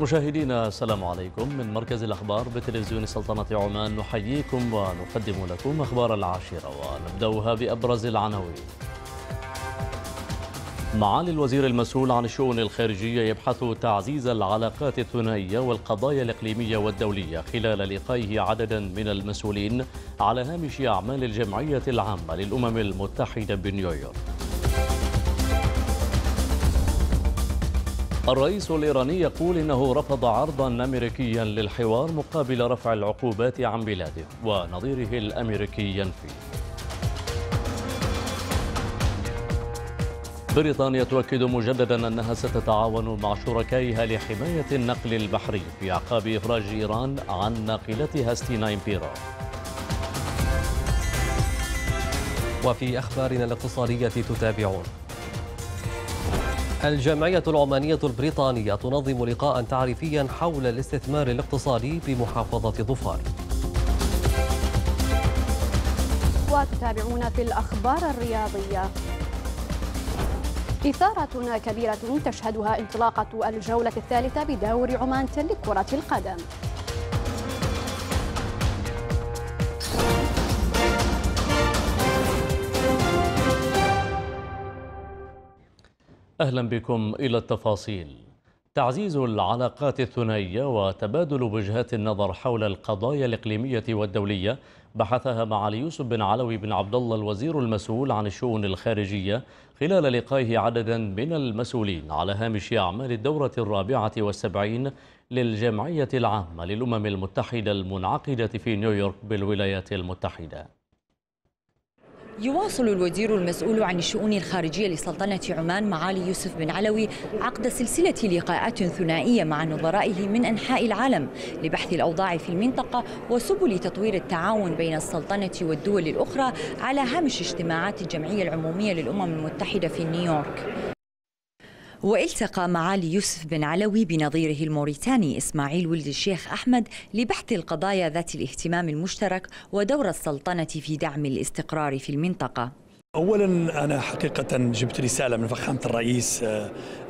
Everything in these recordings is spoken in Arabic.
مشاهدينا السلام عليكم. من مركز الأخبار بتلفزيون سلطنة عمان نحييكم ونقدم لكم أخبار العاشرة ونبدأها بأبرز العناوين. معالي الوزير المسؤول عن الشؤون الخارجية يبحث تعزيز العلاقات الثنائية والقضايا الإقليمية والدولية خلال لقائه عددا من المسؤولين على هامش أعمال الجمعية العامة للأمم المتحدة بنيويورك. الرئيس الإيراني يقول إنه رفض عرضا أمريكيا للحوار مقابل رفع العقوبات عن بلاده ونظيره الأمريكي ينفي. بريطانيا تؤكد مجددا أنها ستتعاون مع شركائها لحماية النقل البحري في أعقاب إخراج إيران عن ناقلتها ستينا إمبيرا. وفي أخبارنا الاقتصادية تتابعون. الجمعية العمانية البريطانية تنظم لقاء تعريفيا حول الاستثمار الاقتصادي بمحافظة ظفار. وتتابعون في الأخبار الرياضية. إثارة كبيرة تشهدها انطلاقة الجولة الثالثة بدوري عمان لكرة القدم. أهلا بكم إلى التفاصيل. تعزيز العلاقات الثنائية وتبادل وجهات النظر حول القضايا الإقليمية والدولية بحثها معالي يوسف بن علوي بن عبد الله الوزير المسؤول عن الشؤون الخارجية خلال لقائه عددا من المسؤولين على هامش أعمال الدورة الرابعة والسبعين للجمعية العامة للأمم المتحدة المنعقدة في نيويورك بالولايات المتحدة. يواصل الوزير المسؤول عن الشؤون الخارجية لسلطنة عمان معالي يوسف بن علوي عقد سلسلة لقاءات ثنائية مع نظرائه من أنحاء العالم لبحث الأوضاع في المنطقة وسبل تطوير التعاون بين السلطنة والدول الأخرى على هامش اجتماعات الجمعية العمومية للأمم المتحدة في نيويورك. والتقى معالي يوسف بن علوي بنظيره الموريتاني إسماعيل ولد الشيخ أحمد لبحث القضايا ذات الاهتمام المشترك ودور السلطنة في دعم الاستقرار في المنطقة. اولا أنا حقيقه جبت رسالة من فخامة الرئيس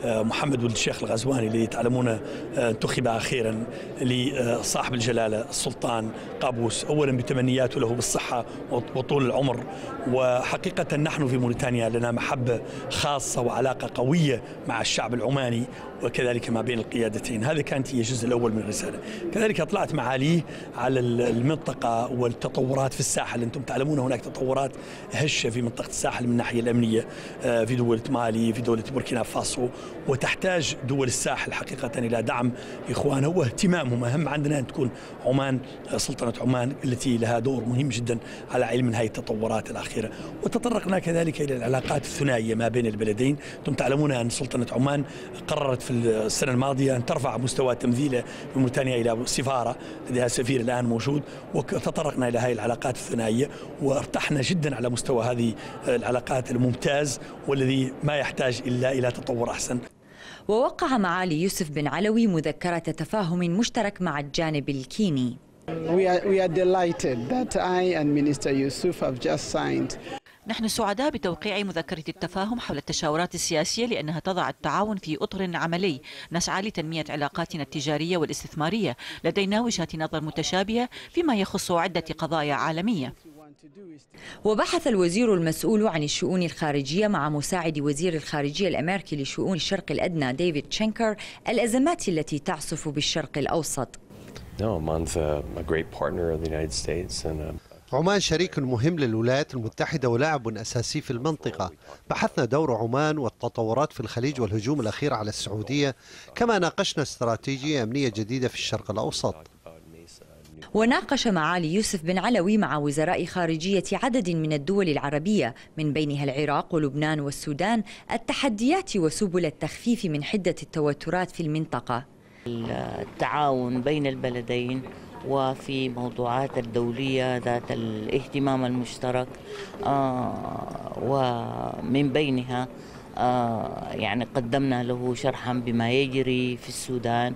محمد ولد الشيخ الغزواني اللي تعلمون انتخب أخيرا لصاحب الجلالة السلطان قابوس. اولا بتمنياته له بالصحة وطول العمر. وحقيقه نحن في موريتانيا لنا محبة خاصة وعلاقة قوية مع الشعب العماني. وكذلك ما بين القيادتين. هذا كانت هي الجزء الأول من الرسالة. كذلك اطلعت معاليه على المنطقة والتطورات في الساحل أنتم تعلمون هناك تطورات هشة في منطقة الساحل من الناحية الأمنية في دولة مالي في دولة بوركينا فاسو. وتحتاج دول الساحل حقيقة إلى دعم إخوانها واهتمامهم. أهم عندنا أن تكون عمان سلطنة عمان التي لها دور مهم جدا على علم هذه التطورات الأخيرة. وتطرقنا كذلك إلى العلاقات الثنائية ما بين البلدين. أنتم تعلمون أن سلطنة عمان قررت في السنة الماضية أن ترفع مستوى تمثيله في موريتانيا إلى سفارة لديها سفير الآن موجود وتطرقنا إلى هذه العلاقات الثنائية وارتحنا جدا على مستوى هذه العلاقات الممتاز والذي ما يحتاج إلا إلى تطور أحسن ووقع معالي يوسف بن علوي مذكرة تفاهم مشترك مع الجانب الكيني. We are, we are delighted that I and Minister Yusuf have just signed نحن سعداء بتوقيع مذكرة التفاهم حول التشاورات السياسية لأنها تضع التعاون في أطر عملي. نسعى لتنمية علاقاتنا التجارية والاستثمارية. لدينا وجهات نظر متشابهة فيما يخص عدة قضايا عالمية. وبحث الوزير المسؤول عن الشؤون الخارجية مع مساعد وزير الخارجية الأمريكي لشؤون الشرق الأدنى ديفيد تشينكر الأزمات التي تعصف بالشرق الأوسط. عمان شريك مهم للولايات المتحدة ولاعب أساسي في المنطقة. بحثنا دور عمان والتطورات في الخليج والهجوم الأخير على السعودية كما ناقشنا استراتيجية أمنية جديدة في الشرق الأوسط. وناقش معالي يوسف بن علوي مع وزراء خارجية عدد من الدول العربية من بينها العراق ولبنان والسودان التحديات وسبل التخفيف من حدة التوترات في المنطقة. التعاون بين البلدين وفي موضوعات الدولية ذات الاهتمام المشترك آه ومن بينها آه يعني قدمنا له شرحا بما يجري في السودان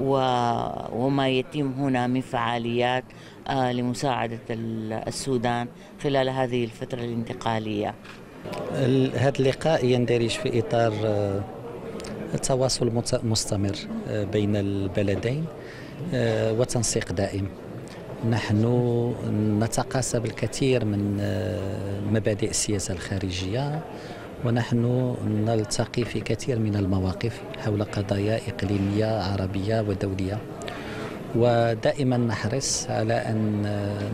وما يتم هنا من فعاليات آه لمساعدة السودان خلال هذه الفترة الانتقالية. هذا اللقاء يندرج في إطار تواصل مستمر بين البلدين. وتنسيق دائم. نحن نتقاسم الكثير من مبادئ السياسة الخارجية ونحن نلتقي في كثير من المواقف حول قضايا إقليمية عربية ودولية. ودائما نحرص على أن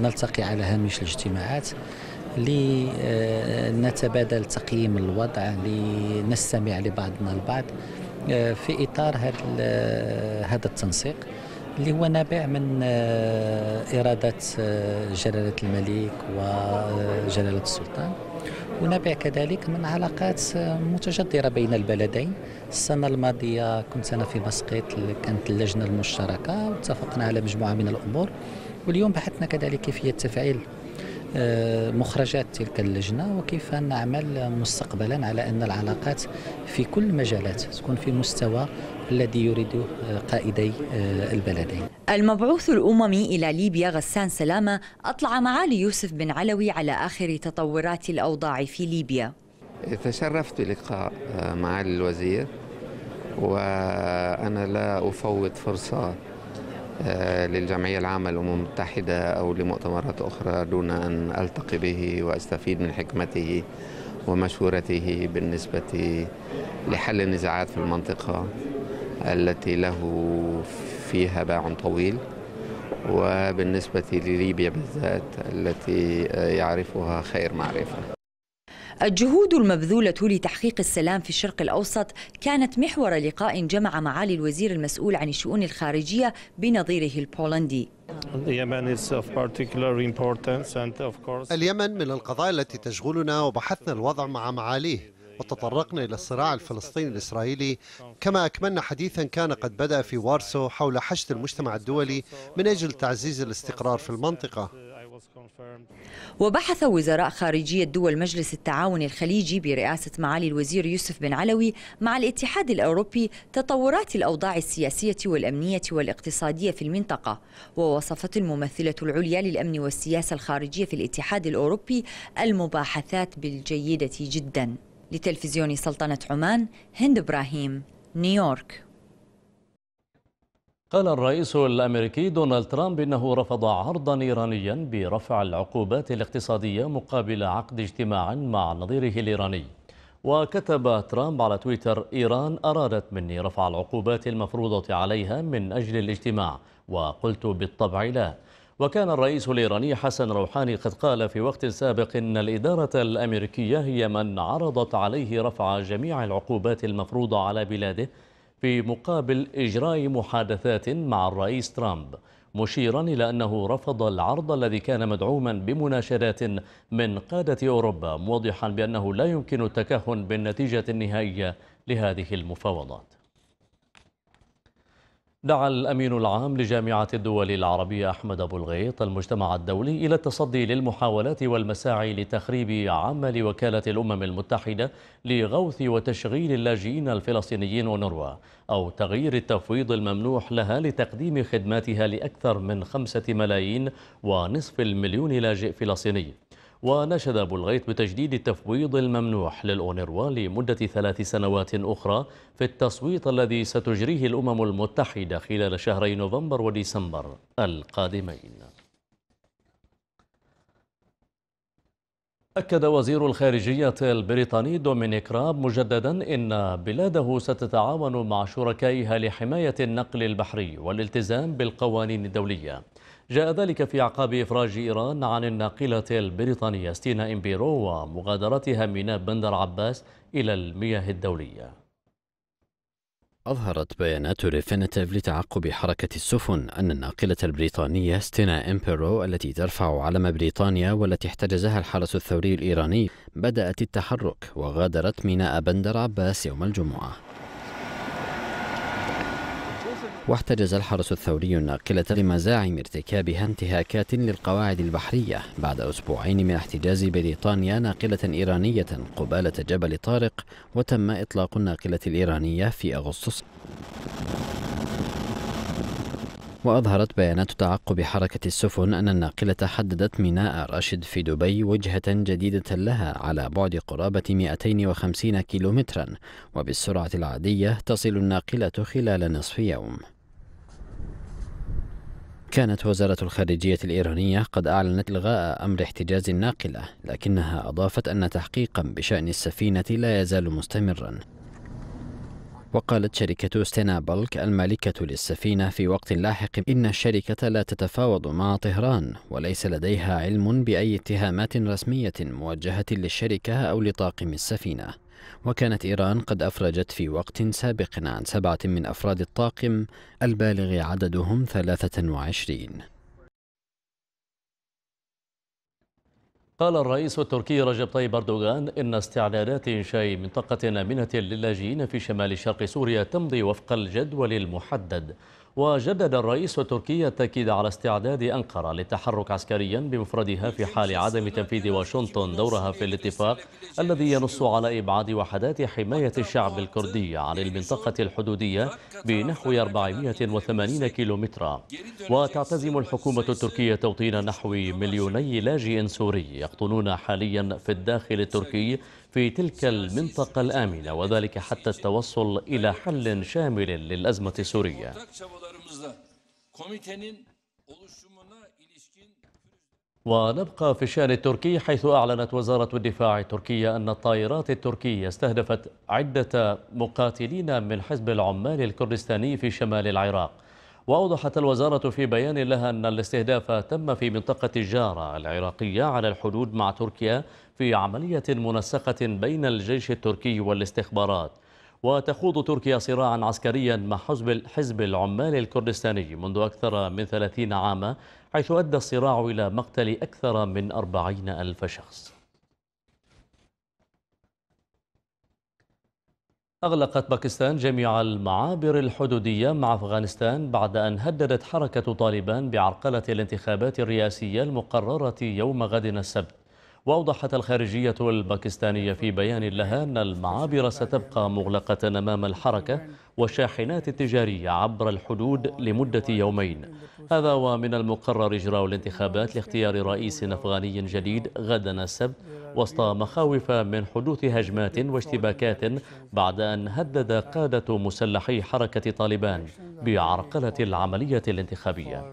نلتقي على هامش الاجتماعات لنتبادل تقييم الوضع لنستمع لبعضنا البعض في إطار هذا التنسيق. اللي هو نابع من إرادة جلالة الملك وجلالة السلطان. ونابع كذلك من علاقات متجدرة بين البلدين. السنة الماضية كنت أنا في مسقط كانت اللجنة المشتركة واتفقنا على مجموعة من الأمور. واليوم بحثنا كذلك كيفية تفعيل مخرجات تلك اللجنة وكيف نعمل مستقبلا على أن العلاقات في كل المجالات تكون في مستوى الذي يريده قائدي البلدين. المبعوث الأممي إلى ليبيا غسان سلامة أطلع معالي يوسف بن علوي على آخر تطورات الأوضاع في ليبيا. تشرفت بلقاء معالي الوزير وأنا لا أفوت فرصة للجمعية العامة للأمم المتحدة أو لمؤتمرات أخرى دون أن ألتقي به وأستفيد من حكمته ومشورته بالنسبة لحل النزاعات في المنطقة. التي له فيها باع طويل وبالنسبة لليبيا بالذات التي يعرفها خير معرفة. الجهود المبذولة لتحقيق السلام في الشرق الأوسط كانت محور لقاء جمع معالي الوزير المسؤول عن الشؤون الخارجية بنظيره البولندي. اليمن من القضايا التي تشغلنا وبحثنا الوضع مع معاليه. وتطرقنا إلى الصراع الفلسطيني الإسرائيلي. كما أكملنا حديثا كان قد بدأ في وارسو حول حشد المجتمع الدولي من أجل تعزيز الاستقرار في المنطقة. وبحث وزراء خارجية دول مجلس التعاون الخليجي برئاسة معالي الوزير يوسف بن علوي مع الاتحاد الأوروبي تطورات الأوضاع السياسية والأمنية والاقتصادية في المنطقة. ووصفت الممثلة العليا للأمن والسياسة الخارجية في الاتحاد الأوروبي المباحثات بالجيدة جدا. لتلفزيون سلطنة عمان هند إبراهيم نيويورك قال الرئيس الأمريكي دونالد ترامب إنه رفض عرضا ايرانيا برفع العقوبات الاقتصادية مقابل عقد اجتماع مع نظيره الإيراني. وكتب ترامب على تويتر: إيران أرادت مني رفع العقوبات المفروضة عليها من أجل الاجتماع، وقلت بالطبع لا. وكان الرئيس الإيراني حسن روحاني قد قال في وقت سابق إن الإدارة الأمريكية هي من عرضت عليه رفع جميع العقوبات المفروضة على بلاده في مقابل إجراء محادثات مع الرئيس ترامب مشيرا إلى أنه رفض العرض الذي كان مدعوما بمناشدات من قادة أوروبا موضحا بأنه لا يمكن التكهن بالنتيجة النهائية لهذه المفاوضات. دعا الأمين العام لجامعة الدول العربية أحمد أبو الغيط المجتمع الدولي إلى التصدي للمحاولات والمساعي لتخريب عمل وكالة الأمم المتحدة لغوث وتشغيل اللاجئين الفلسطينيين ونروى أو تغيير التفويض الممنوح لها لتقديم خدماتها لأكثر من خمسة ملايين ونصف المليون لاجئ فلسطيني. ونشد أبو الغيط بتجديد التفويض الممنوح للأونروا لمدة ثلاث سنوات أخرى في التصويت الذي ستجريه الأمم المتحدة خلال شهري نوفمبر وديسمبر القادمين. أكد وزير الخارجية البريطاني دومينيك راب مجددا إن بلاده ستتعاون مع شركائها لحماية النقل البحري والالتزام بالقوانين الدولية. جاء ذلك في أعقاب إفراج إيران عن الناقلة البريطانية ستينا إمبيرو ومغادرتها ميناء بندر عباس إلى المياه الدولية. أظهرت بيانات ريفينيتيف لتعقب حركة السفن أن الناقلة البريطانية ستينا إمبيرو التي ترفع علم بريطانيا والتي احتجزها الحرس الثوري الإيراني بدأت التحرك وغادرت ميناء بندر عباس يوم الجمعة. واحتجز الحرس الثوري الناقلة لمزاعم ارتكابها انتهاكات للقواعد البحرية بعد أسبوعين من احتجاز بريطانيا ناقلة إيرانية قبالة جبل طارق وتم إطلاق الناقلة الإيرانية في أغسطس. وأظهرت بيانات تعقب حركة السفن أن الناقلة حددت ميناء راشد في دبي وجهة جديدة لها على بعد قرابة 250 كيلومترا وبالسرعة العادية تصل الناقلة خلال نصف يوم. كانت وزارة الخارجية الإيرانية قد أعلنت إلغاء أمر احتجاز الناقلة لكنها أضافت أن تحقيقا بشأن السفينة لا يزال مستمرا. وقالت شركة ستينا بلك المالكة للسفينة في وقت لاحق إن الشركة لا تتفاوض مع طهران وليس لديها علم بأي اتهامات رسمية موجهة للشركة أو لطاقم السفينة. وكانت إيران قد أفرجت في وقت سابق عن سبعة من أفراد الطاقم البالغ عددهم 23 قال الرئيس التركي رجب طيب أردوغان إن استعدادات إنشاء منطقة آمنة للاجئين في شمال شرق سوريا تمضي وفق الجدول المحدد. وجدد الرئيس التركي التأكيد على استعداد أنقرة للتحرك عسكريا بمفردها في حال عدم تنفيذ واشنطن دورها في الاتفاق الذي ينص على إبعاد وحدات حماية الشعب الكردي عن المنطقة الحدودية بنحو 480 كيلومترا. وتعتزم الحكومة التركية توطين نحو مليوني لاجئ سوري يقطنون حاليا في الداخل التركي في تلك المنطقة الآمنة وذلك حتى التوصل إلى حل شامل للأزمة السورية. ونبقى في الشأن التركي حيث أعلنت وزارة الدفاع التركية أن الطائرات التركية استهدفت عدة مقاتلين من حزب العمال الكردستاني في شمال العراق. وأوضحت الوزارة في بيان لها أن الاستهداف تم في منطقة الجارة العراقية على الحدود مع تركيا في عملية منسقة بين الجيش التركي والاستخبارات. وتخوض تركيا صراعا عسكريا مع حزب حزب العمال الكردستاني منذ أكثر من ثلاثين عاما حيث أدى الصراع إلى مقتل أكثر من أربعين ألف شخص. أغلقت باكستان جميع المعابر الحدودية مع أفغانستان بعد أن هددت حركة طالبان بعرقلة الانتخابات الرئاسية المقررة يوم غد السبت. وأوضحت الخارجية الباكستانية في بيان لها أن المعابر ستبقى مغلقة أمام الحركة والشاحنات التجارية عبر الحدود لمدة يومين. هذا ومن المقرر إجراء الانتخابات لاختيار رئيس أفغاني جديد غدا السبت وسط مخاوف من حدوث هجمات واشتباكات بعد أن هدد قادة مسلحي حركة طالبان بعرقلة العملية الانتخابية.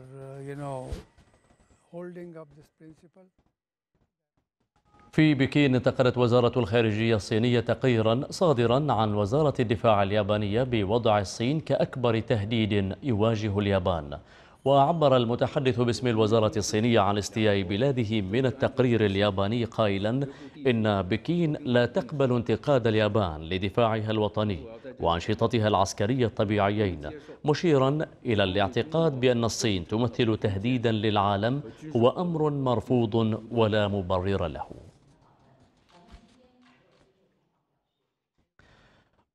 في بكين انتقلت وزارة الخارجية الصينية تقريرا صادرا عن وزارة الدفاع اليابانية بوضع الصين كأكبر تهديد يواجه اليابان. وعبر المتحدث باسم الوزارة الصينية عن استياء بلاده من التقرير الياباني قائلا إن بكين لا تقبل انتقاد اليابان لدفاعها الوطني وأنشطتها العسكرية الطبيعيين مشيرا إلى الاعتقاد بأن الصين تمثل تهديدا للعالم هو أمر مرفوض ولا مبرر له.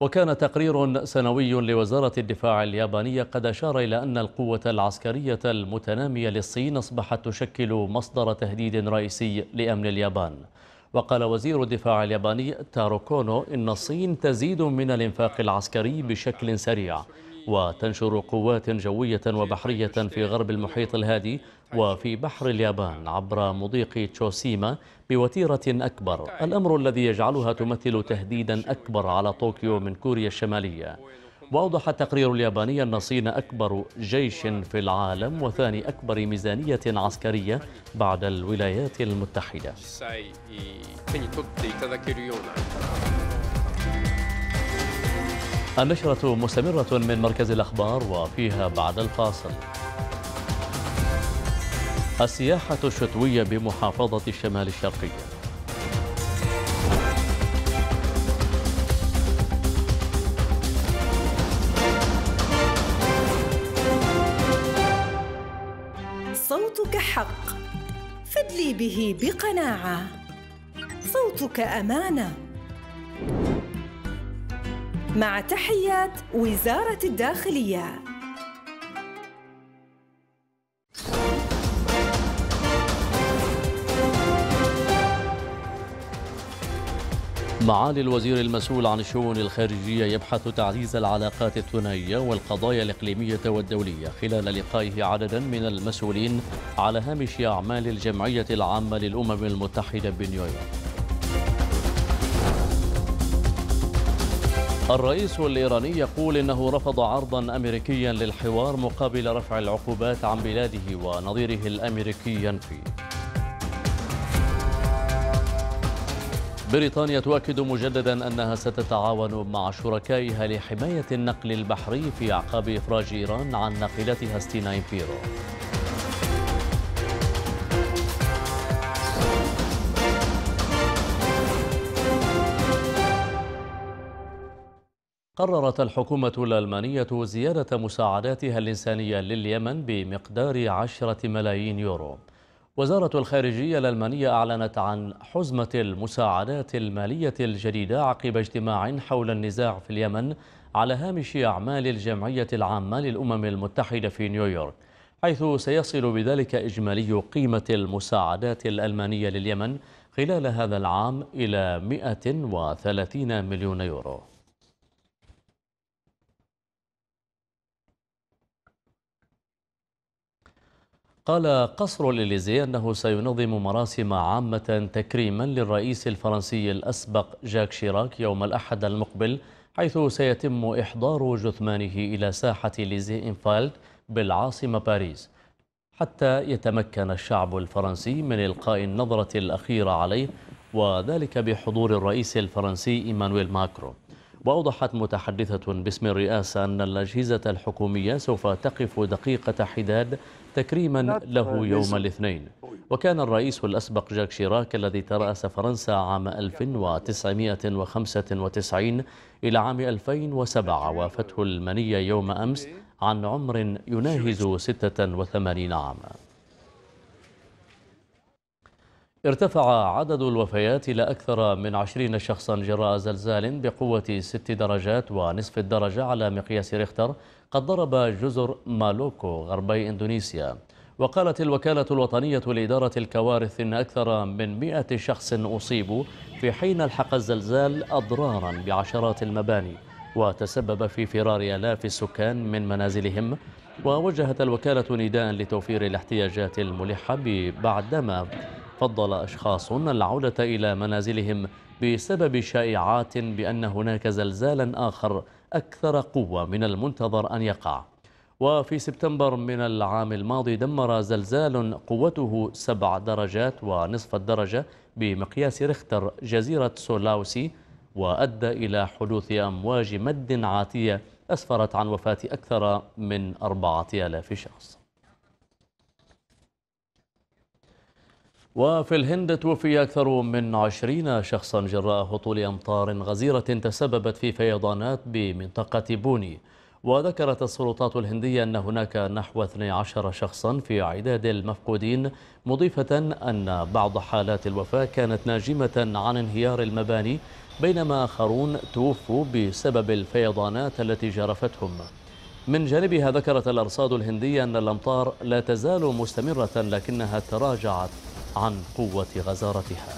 وكان تقرير سنوي لوزارة الدفاع اليابانية قد أشار إلى أن القوة العسكرية المتنامية للصين أصبحت تشكل مصدر تهديد رئيسي لأمن اليابان. وقال وزير الدفاع الياباني تارو كونو إن الصين تزيد من الإنفاق العسكري بشكل سريع وتنشر قوات جوية وبحرية في غرب المحيط الهادي وفي بحر اليابان عبر مضيق تشوسيما بوتيرة أكبر. الأمر الذي يجعلها تمثل تهديدا أكبر على طوكيو من كوريا الشمالية. وأوضح التقرير الياباني أن الصين أكبر جيش في العالم وثاني أكبر ميزانية عسكرية بعد الولايات المتحدة. النشرة مستمرة من مركز الأخبار وفيها بعد الفاصل. السياحة الشتوية بمحافظة الشمال الشرقية صوتك حق. فدلي به بقناعة. صوتك أمانة. مع تحيات وزارة الداخلية. معالي الوزير المسؤول عن الشؤون الخارجية يبحث تعزيز العلاقات الثنائية والقضايا الإقليمية والدولية خلال لقائه عددا من المسؤولين على هامش أعمال الجمعية العامة للأمم المتحدة بنيويورك. الرئيس الإيراني يقول إنه رفض عرضا أمريكيا للحوار مقابل رفع العقوبات عن بلاده ونظيره الأمريكي ينفي. بريطانيا تؤكد مجددا أنها ستتعاون مع شركائها لحماية النقل البحري في أعقاب إفراج إيران عن ناقلتها ستينا إمبيرو قررت الحكومة الألمانية زيادة مساعداتها الإنسانية لليمن بمقدار عشرة ملايين يورو. وزارة الخارجية الألمانية أعلنت عن حزمة المساعدات المالية الجديدة عقب اجتماع حول النزاع في اليمن على هامش أعمال الجمعية العامة للأمم المتحدة في نيويورك حيث سيصل بذلك إجمالي قيمة المساعدات الألمانية لليمن خلال هذا العام إلى 130 مليون يورو. قال قصر الإليزي أنه سينظم مراسم عامة تكريما للرئيس الفرنسي الأسبق جاك شيراك يوم الأحد المقبل حيث سيتم إحضار جثمانه إلى ساحة ليزي إنفالد بالعاصمة باريس. حتى يتمكن الشعب الفرنسي من إلقاء النظرة الأخيرة عليه وذلك بحضور الرئيس الفرنسي إيمانويل ماكرون وأوضحت متحدثة باسم الرئاسة أن الأجهزة الحكومية سوف تقف دقيقة حداد تكريما له يوم الاثنين. وكان الرئيس الأسبق جاك شيراك الذي ترأس فرنسا عام 1995 إلى عام 2007 وافته المنية يوم أمس عن عمر يناهز 86 عاما ارتفع عدد الوفيات إلى أكثر من عشرين شخصا جراء زلزال بقوة ست درجات ونصف الدرجة على مقياس ريختر قد ضرب جزر مالوكو غربي إندونيسيا. وقالت الوكالة الوطنية لإدارة الكوارث إن أكثر من مئة شخص أصيبوا في حين الحق الزلزال أضرارا بعشرات المباني. وتسبب في فرار آلاف السكان من منازلهم. ووجهت الوكالة نداء لتوفير الاحتياجات الملحة بعدما فضل أشخاص العودة إلى منازلهم بسبب شائعات بأن هناك زلزالا آخر أكثر قوة من المنتظر أن يقع. وفي سبتمبر من العام الماضي دمر زلزال قوته سبع درجات ونصف الدرجة بمقياس ريختر جزيرة سولاوسي وأدى إلى حدوث أمواج مد عاتية أسفرت عن وفاة أكثر من أربعة آلاف شخص. وفي الهند توفي أكثر من عشرين شخصا جراء هطول أمطار غزيرة تسببت في فيضانات بمنطقة بوني. وذكرت السلطات الهندية أن هناك نحو 12 شخصا في عداد المفقودين مضيفة أن بعض حالات الوفاة كانت ناجمة عن انهيار المباني بينما آخرون توفوا بسبب الفيضانات التي جرفتهم. من جانبها ذكرت الأرصاد الهندية أن الأمطار لا تزال مستمرة لكنها تراجعت. عن قوة غزارتها.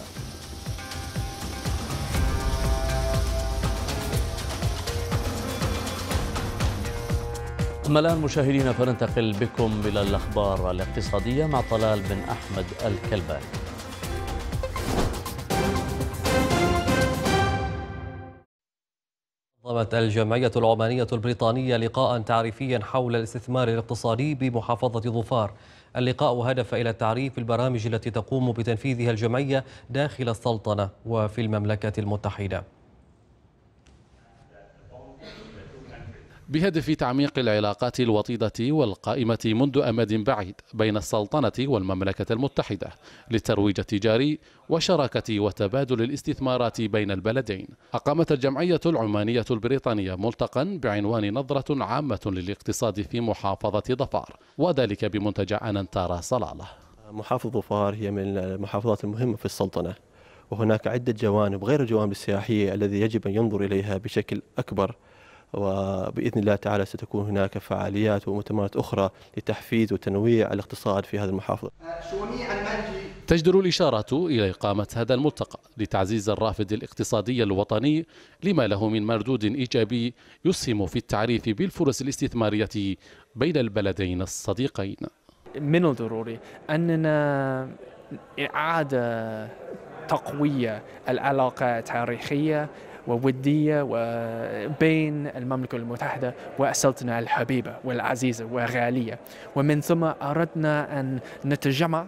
أما الآن مشاهدينا فننتقل بكم إلى الأخبار الاقتصادية مع طلال بن أحمد الكلباني. نظمت الجمعية العمانية البريطانية لقاء تعريفيا حول الاستثمار الاقتصادي بمحافظة ظفار. اللقاء هدف إلى تعريف البرامج التي تقوم بتنفيذها الجمعية داخل السلطنة وفي المملكة المتحدة. بهدف تعميق العلاقات الوطيدة والقائمة منذ أمد بعيد بين السلطنة والمملكة المتحدة للترويج التجاري وشراكة وتبادل الاستثمارات بين البلدين. أقامت الجمعية العمانية البريطانية ملتقى بعنوان نظرة عامة للاقتصاد في محافظة ظفار وذلك بمنتجع أننتارا صلالة. محافظة ظفار هي من المحافظات المهمة في السلطنة وهناك عدة جوانب غير الجوانب السياحية الذي يجب أن ينظر إليها بشكل أكبر. وبإذن الله تعالى ستكون هناك فعاليات ومؤتمرات أخرى لتحفيز وتنويع الاقتصاد في هذه المحافظة. تجدر الإشارة إلى إقامة هذا الملتقى لتعزيز الرافد الاقتصادي الوطني لما له من مردود إيجابي يسهم في التعريف بالفرص الاستثمارية بين البلدين الصديقين من الضروري أننا إعادة تقوية العلاقة التاريخية وودية بين المملكة المتحدة والسلطنة الحبيبة والعزيزة والغالية ومن ثم أردنا أن نتجمع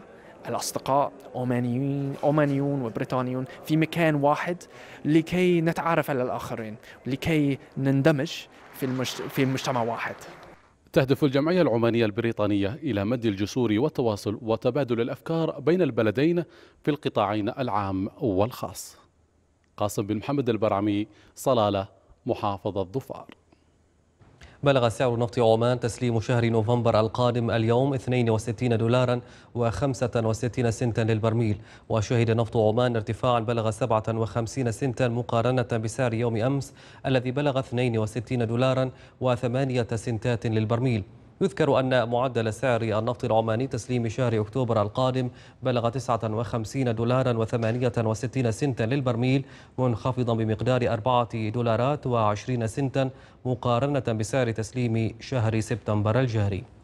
الأصدقاء أومانيين أومانيون وبريطانيون في مكان واحد لكي نتعرف على الآخرين لكي نندمج في, المجت... في مجتمع واحد. تهدف الجمعية العمانية البريطانية إلى مد الجسور والتواصل وتبادل الأفكار بين البلدين في القطاعين العام والخاص. قاسم بن محمد البرعمي صلالة محافظة ظفار بلغ سعر نفط عمان تسليم شهر نوفمبر القادم اليوم 62 دولارا و65 سنتا للبرميل. وشهد نفط عمان ارتفاعا بلغ 57 سنتا مقارنة بسعر يوم أمس الذي بلغ 62 دولارا و8 سنتات للبرميل. يذكر أن معدل سعر النفط العماني تسليم شهر أكتوبر القادم بلغ 59 دولارا و68 سنتا للبرميل منخفضا بمقدار 4 دولارات و20 سنتا مقارنة بسعر تسليم شهر سبتمبر الجاري.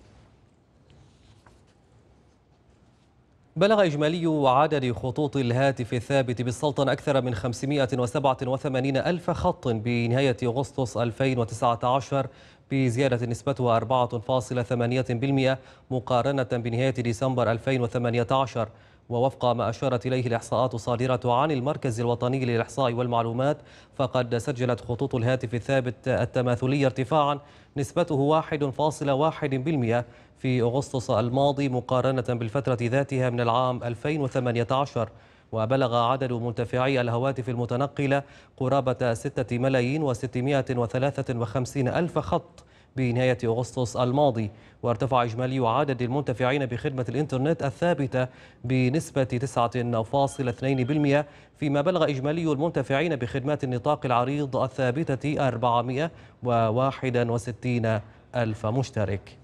بلغ إجمالي عدد خطوط الهاتف الثابت بالسلطنة أكثر من 587 ألف خط بنهاية أغسطس 2019 بزيادة نسبتها 4.8% مقارنة بنهاية ديسمبر 2018 ووفق ما أشارت إليه الإحصاءات الصادرة عن المركز الوطني للإحصاء والمعلومات فقد سجلت خطوط الهاتف الثابت التماثلي ارتفاعا نسبته 1.1% في أغسطس الماضي مقارنة بالفترة ذاتها من العام 2018 وبلغ عدد منتفعي الهواتف المتنقلة قرابة 6 ملايين و653 ألف خط. بنهاية أغسطس الماضي وارتفع إجمالي عدد المنتفعين بخدمة الإنترنت الثابتة بنسبة 9.2% فيما بلغ إجمالي المنتفعين بخدمات النطاق العريض الثابتة 461 ألف مشترك.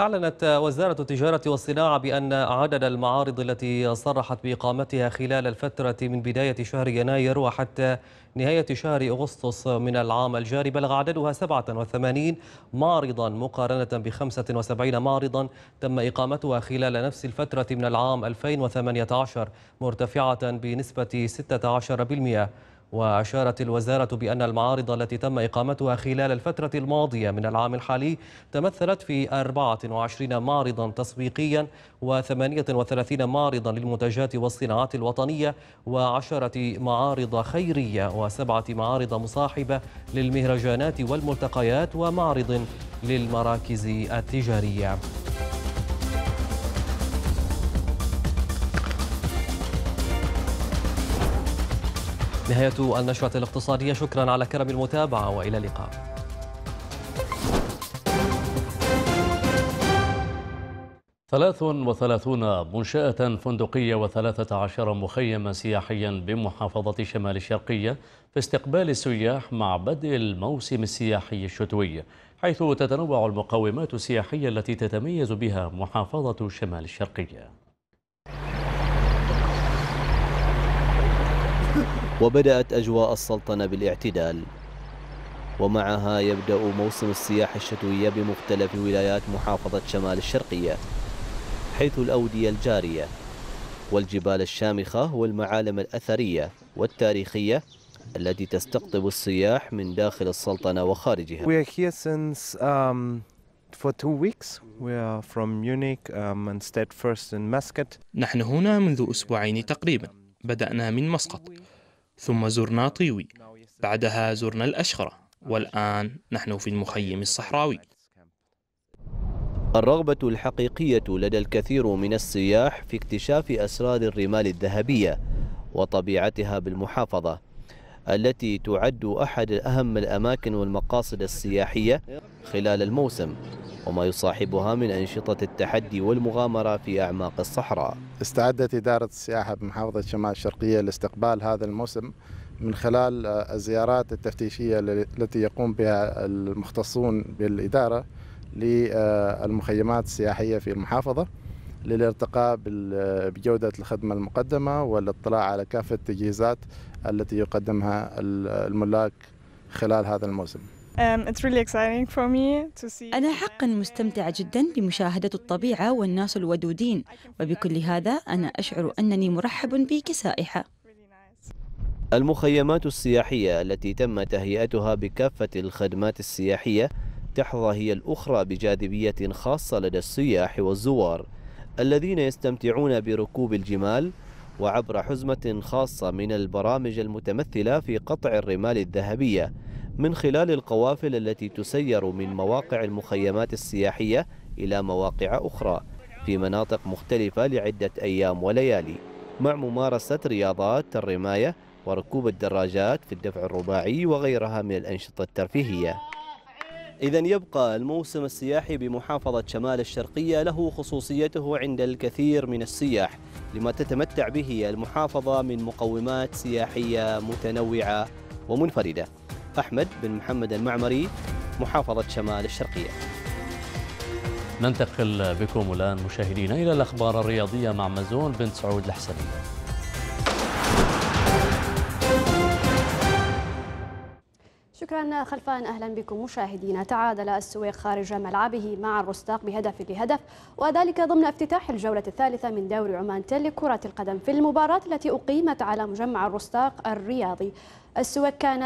أعلنت وزارة التجارة والصناعة بأن عدد المعارض التي صرحت بإقامتها خلال الفترة من بداية شهر يناير وحتى نهاية شهر أغسطس من العام الجاري بلغ عددها 87 معرضا مقارنة ب 75 معرضا. تم إقامتها خلال نفس الفترة من العام 2018 مرتفعة بنسبة 16% وأشارت الوزارة بأن المعارض التي تم إقامتها خلال الفترة الماضية من العام الحالي تمثلت في 24 معرضا تسويقيا و38 معرضا للمنتجات والصناعات الوطنية وعشرة معارض خيرية وسبعة معارض مصاحبة للمهرجانات والملتقيات ومعرض للمراكز التجارية. نهاية النشرة الاقتصادية. شكرا على كرم المتابعة وإلى اللقاء. ثلاث وثلاثون منشأة فندقية وثلاثة عشر مخيما سياحيا بمحافظة شمال الشرقية في استقبال السياح مع بدء الموسم السياحي الشتوي حيث تتنوع المقومات السياحية التي تتميز بها محافظة شمال الشرقية. وبدأت أجواء السلطنة بالاعتدال ومعها يبدأ موسم السياحة الشتوية بمختلف ولايات محافظة شمال الشرقية حيث الأودية الجارية والجبال الشامخة والمعالم الأثرية والتاريخية التي تستقطب السياح من داخل السلطنة وخارجها. We are here since um, for two weeks. We are from Munich um, and stayed first in Muscat. نحن هنا منذ أسبوعين تقريبا. بدأنا من مسقط ثم زرنا طيوي بعدها زرنا الأشخرة والآن نحن في المخيم الصحراوي. الرغبة الحقيقية لدى الكثير من السياح في اكتشاف أسرار الرمال الذهبية وطبيعتها بالمحافظة. التي تعد أحد أهم الأماكن والمقاصد السياحية خلال الموسم وما يصاحبها من أنشطة التحدي والمغامرة في أعماق الصحراء. استعدت إدارة السياحة بمحافظة شمال الشرقية لاستقبال هذا الموسم من خلال الزيارات التفتيشية التي يقوم بها المختصون بالإدارة للمخيمات السياحية في المحافظة للارتقاء بجودة الخدمة المقدمة والاطلاع على كافة التجهيزات التي يقدمها الملاك خلال هذا الموسم. أنا حقا مستمتعة جدا بمشاهدة الطبيعة والناس الودودين. وبكل هذا أنا أشعر أنني مرحب بي كسائحة المخيمات السياحية التي تم تهيئتها بكافة الخدمات السياحية تحظى هي الأخرى بجاذبية خاصة لدى السياح والزوار الذين يستمتعون بركوب الجمال وعبر حزمة خاصة من البرامج المتمثلة في قطع الرمال الذهبية من خلال القوافل التي تسير من مواقع المخيمات السياحية إلى مواقع أخرى في مناطق مختلفة لعدة أيام وليالي. مع ممارسة رياضات الرماية وركوب الدراجات في الدفع الرباعي وغيرها من الأنشطة الترفيهية. إذا يبقى الموسم السياحي بمحافظة شمال الشرقية له خصوصيته عند الكثير من السياح لما تتمتع به المحافظة من مقومات سياحية متنوعة ومنفردة. أحمد بن محمد المعمري محافظة شمال الشرقية. ننتقل بكم الآن مشاهدينا إلى الأخبار الرياضية مع مزون بن سعود الحسنية شكرا. خلفان أهلا بكم مشاهدينا تعادل السويق خارج ملعبه مع الرستاق بهدف لهدف وذلك ضمن افتتاح الجولة الثالثة من دوري عمان تل لكرة القدم في المباراة التي أقيمت على مجمع الرستاق الرياضي. السويق كان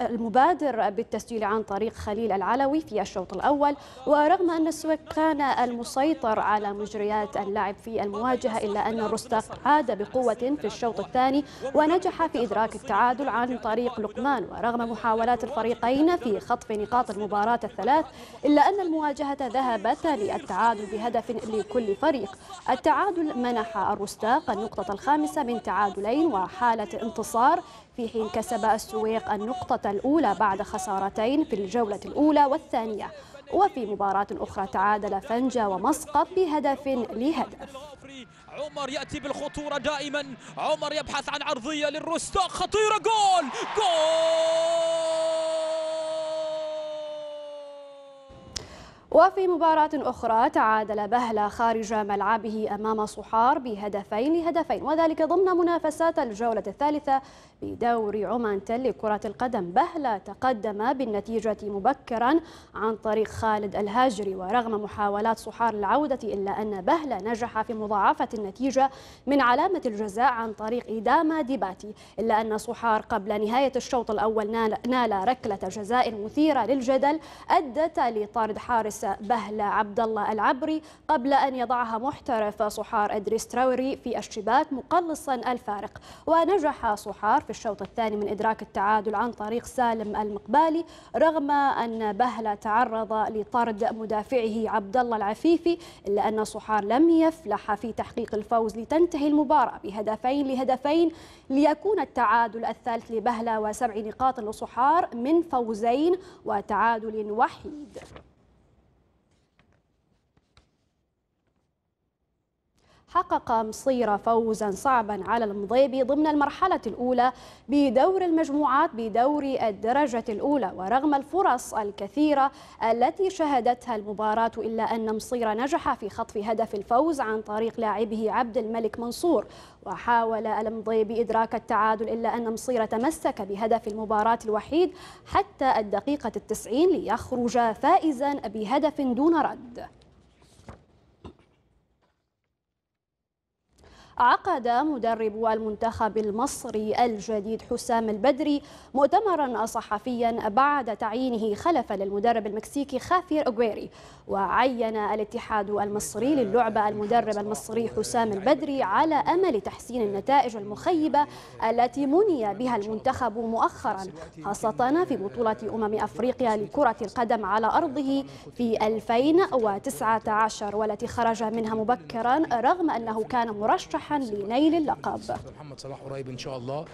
المبادر بالتسجيل عن طريق خليل العلوي في الشوط الأول ورغم أن السويق كان المسيطر على مجريات اللعب في المواجهة إلا أن الرستاق عاد بقوة في الشوط الثاني ونجح في إدراك التعادل عن طريق لقمان. ورغم محاولات الفريقين في خطف نقاط المباراة الثلاث إلا أن المواجهة ذهبت للتعادل بهدف لكل فريق. التعادل منح الرستاق النقطة الخامسة من تعادلين وحالة انتصار في حين كسب السويق النقطة الأولى بعد خسارتين في الجولة الأولى والثانية. وفي مباراة أخرى تعادل فنجة ومسقط بهدف لهدف. عمر يأتي بالخطورة دائما. عمر يبحث عن عرضية للرستاق. خطيرة. جول! جول! وفي مباراة أخرى تعادل بهلة خارج ملعبه أمام صحار بهدفين لهدفين وذلك ضمن منافسات الجولة الثالثة بدوري عمان تل لكرة القدم. بهلة تقدم بالنتيجة مبكرا عن طريق خالد الهاجري ورغم محاولات صحار العودة إلا أن بهلة نجح في مضاعفة النتيجة من علامة الجزاء عن طريق إدامة ديباتي إلا أن صحار قبل نهاية الشوط الأول نال ركلة جزاء مثيرة للجدل أدت لطرد حارس بهلة عبد الله العبري قبل أن يضعها محترف صحار إدريس تراوري في الشباك مقلصا الفارق. ونجح صحار في الشوط الثاني من إدراك التعادل عن طريق سالم المقبالي رغم أن بهلة تعرض لطرد مدافعه عبد الله العفيفي إلا أن صحار لم يفلح في تحقيق الفوز لتنتهي المباراة بهدفين لهدفين ليكون التعادل الثالث لبهلة وسبع نقاط لصحار من فوزين وتعادل وحيد. حقق مصير فوزا صعبا على المضيبي ضمن المرحلة الأولى بدور المجموعات بدور الدرجة الأولى ورغم الفرص الكثيرة التي شهدتها المباراة إلا أن مصير نجح في خطف هدف الفوز عن طريق لاعبه عبد الملك منصور. وحاول المضيبي إدراك التعادل إلا أن مصير تمسك بهدف المباراة الوحيد حتى الدقيقة التسعين ليخرج فائزا بهدف دون رد. عقد مدرب المنتخب المصري الجديد حسام البدري مؤتمرا صحفيا بعد تعيينه خلفا للمدرب المكسيكي خافير أغويري. وعين الاتحاد المصري للعبة المدرب المصري حسام البدري على أمل تحسين النتائج المخيبة التي مني بها المنتخب مؤخرا خاصة في بطولة أمم أفريقيا لكرة القدم على أرضه في 2019 والتي خرج منها مبكرا رغم أنه كان مرشحا لنيل اللقب. محمد صلاح قريب إن شاء الله.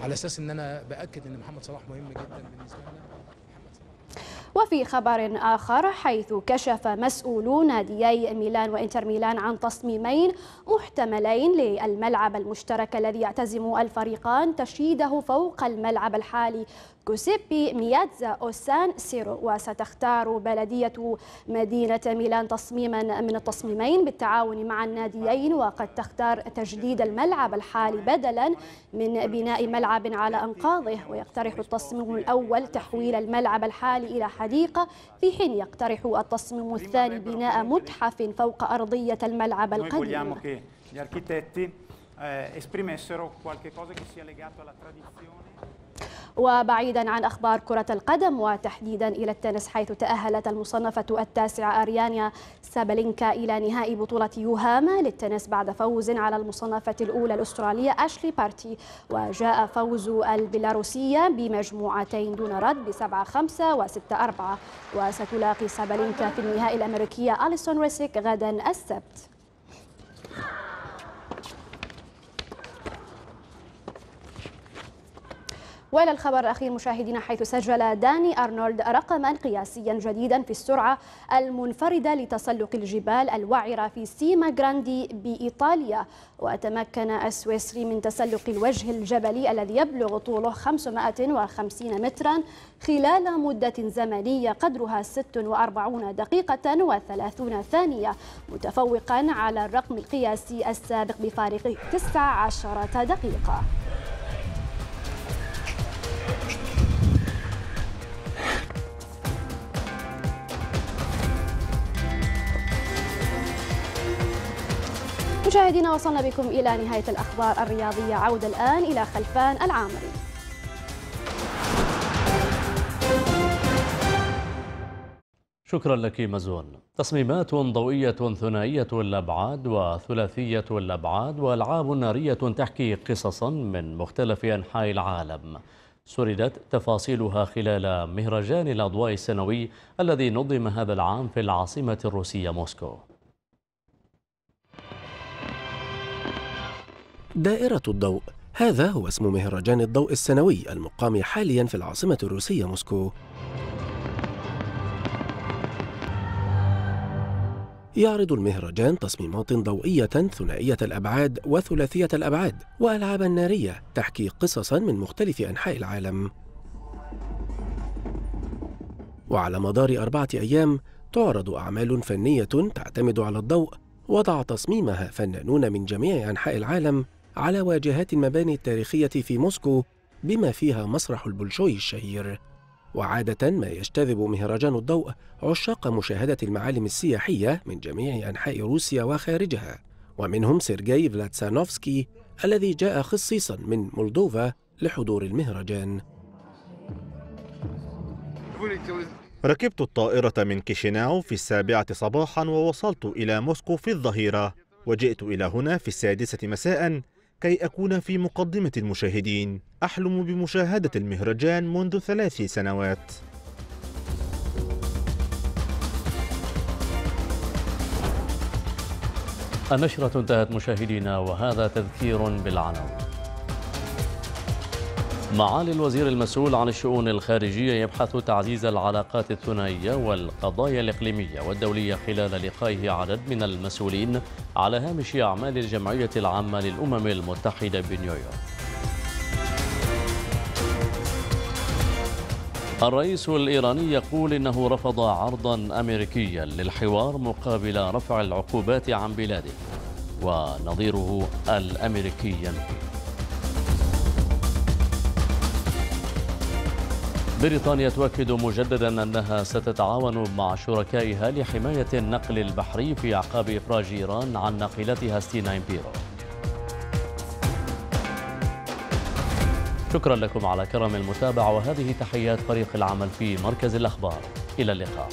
على أساس إن أنا بأكد إن محمد صلاح مهم جدا بالنسبة لنا. وفي خبر آخر حيث كشف مسؤولو ناديي ميلان وإنتر ميلان عن تصميمين محتملين للملعب المشترك الذي يعتزم الفريقان تشييده فوق الملعب الحالي. جوسيبي مياتزا أوسان سيرو وستختار بلدية مدينة ميلان تصميما من التصميمين بالتعاون مع الناديين وقد تختار تجديد الملعب الحالي بدلا من بناء ملعب على أنقاضه ويقترح التصميم الأول تحويل الملعب الحالي إلى حديقة في حين يقترح التصميم الثاني بناء متحف فوق أرضية الملعب القديم eh, esprimessero qualche cosa che sia legato alla tradizione. وبعيدا عن أخبار كرة القدم وتحديدا إلى التنس حيث تأهلت المصنفة التاسعة أريانيا سابلينكا إلى نهائي بطولة يوهاما للتنس بعد فوز على المصنفة الأولى الأسترالية أشلي بارتي وجاء فوز البيلاروسية بمجموعتين دون رد بسبعة خمسة وستة أربعة. وستلاقي سابلينكا في النهائي الأمريكية أليسون ريسيك غدا السبت. والى الخبر الاخير مشاهدينا حيث سجل داني أرنولد رقما قياسيا جديدا في السرعة المنفردة لتسلق الجبال الوعرة في سيما جراندي بإيطاليا. وتمكن السويسري من تسلق الوجه الجبلي الذي يبلغ طوله 550 مترا خلال مدة زمنية قدرها 46 دقيقة و30 ثانية متفوقا على الرقم القياسي السابق بفارق 19 دقيقة. مشاهدينا وصلنا بكم إلى نهاية الأخبار الرياضية. عودة الآن إلى خلفان العامري. شكرا لك مزون تصميمات ضوئية ثنائية الأبعاد وثلاثية الأبعاد وألعاب نارية تحكي قصصا من مختلف أنحاء العالم. سردت تفاصيلها خلال مهرجان الأضواء السنوي الذي نظم هذا العام في العاصمة الروسية موسكو. دائرة الضوء. هذا هو اسم مهرجان الضوء السنوي المقام حاليا في العاصمة الروسية موسكو. يعرض المهرجان تصميمات ضوئية ثنائية الأبعاد وثلاثية الأبعاد وألعابا نارية تحكي قصصا من مختلف أنحاء العالم. وعلى مدار أربعة أيام تعرض أعمال فنية تعتمد على الضوء وضع تصميمها فنانون من جميع أنحاء العالم على واجهات المباني التاريخية في موسكو بما فيها مسرح البولشوي الشهير. وعادة ما يجتذب مهرجان الضوء عشاق مشاهدة المعالم السياحية من جميع أنحاء روسيا وخارجها ومنهم سيرجي فلاتسانوفسكي الذي جاء خصيصا من مولدوفا لحضور المهرجان. ركبت الطائرة من كيشيناو في السابعة صباحا ووصلت إلى موسكو في الظهيرة وجئت إلى هنا في السادسة مساء كي أكون في مقدمة المشاهدين. أحلم بمشاهدة المهرجان منذ ثلاث سنوات. النشرة انتهت مشاهدينا وهذا تذكير بالعناوين. معالي الوزير المسؤول عن الشؤون الخارجية يبحث تعزيز العلاقات الثنائية والقضايا الإقليمية والدولية خلال لقائه عدد من المسؤولين على هامش أعمال الجمعية العامة للأمم المتحدة بنيويورك. الرئيس الإيراني يقول إنه رفض عرضا أمريكيا للحوار مقابل رفع العقوبات عن بلاده ونظيره الأمريكي ينفي بريطانيا تؤكد مجددا أنها ستتعاون مع شركائها لحماية النقل البحري في أعقاب إفراج إيران عن ناقلتها ستينا إمبيرو. شكرا لكم على كرم المتابعة وهذه تحيات فريق العمل في مركز الأخبار. إلى اللقاء.